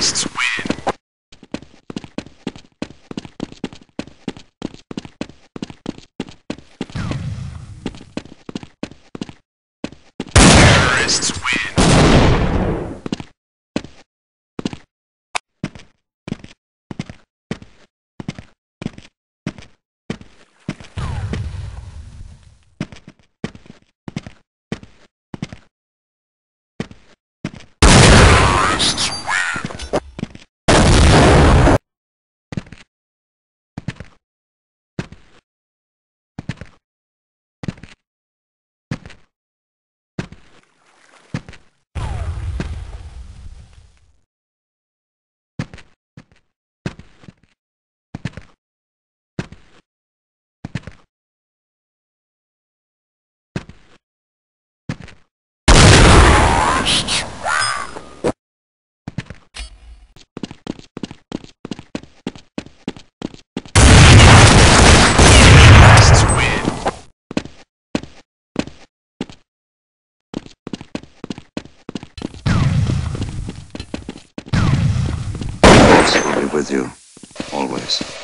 Terrorists win. Terrorists win. Terrorists win. Terrorists win. Terrorists win. Force will be with you, always.